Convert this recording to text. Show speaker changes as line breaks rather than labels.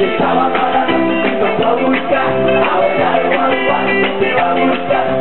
Te estaba parando, no puedo buscar, ahora igual, te va a buscar.